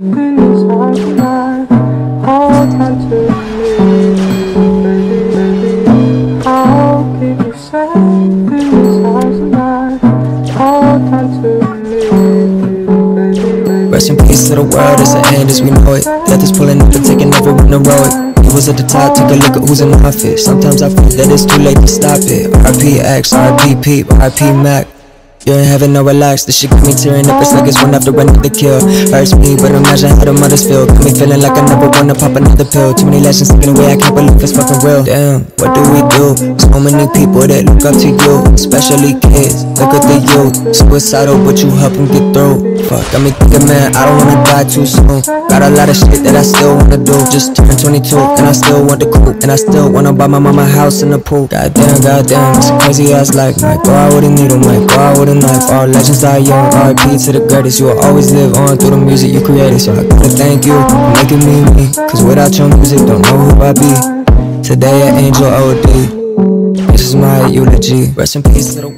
In this house tonight, hold on to me, baby, baby. I'll keep you safe in this house tonight. Hold on to me. Rest in peace to the world, it's the end as we know it. Death is pulling up and taking everyone to row it. He was at the top, take a look at who's in office. Sometimes I feel that it's too late to stop it. RP X, RP Mac. You ain't having no relax, this shit got me tearing up, it's like it's one after another kill. Hurts me, but imagine how the mothers feel. Got me feeling like I never wanna pop another pill. Too many lessons taken away, I can't believe it's fucking real. Damn, what do we do? So many people that look up to you. Especially kids, look at the youth Suicidal, but you help them get through. Fuck, got me thinking, man, I don't wanna die too soon. Got a lot of shit that I still wanna do. Just turned 22, and I still want the coupe And I still wanna buy my mama a house in the pool. Goddamn, goddamn, it's a crazy ass life. Might go out with a needle, might go out with a knife All legends die young, RP to the greatest You will always live on through the music you created. So I gotta thank you for making me me Cause without your music, don't know who I be. Today at Angel OD This is my eulogy. Rest in peace to the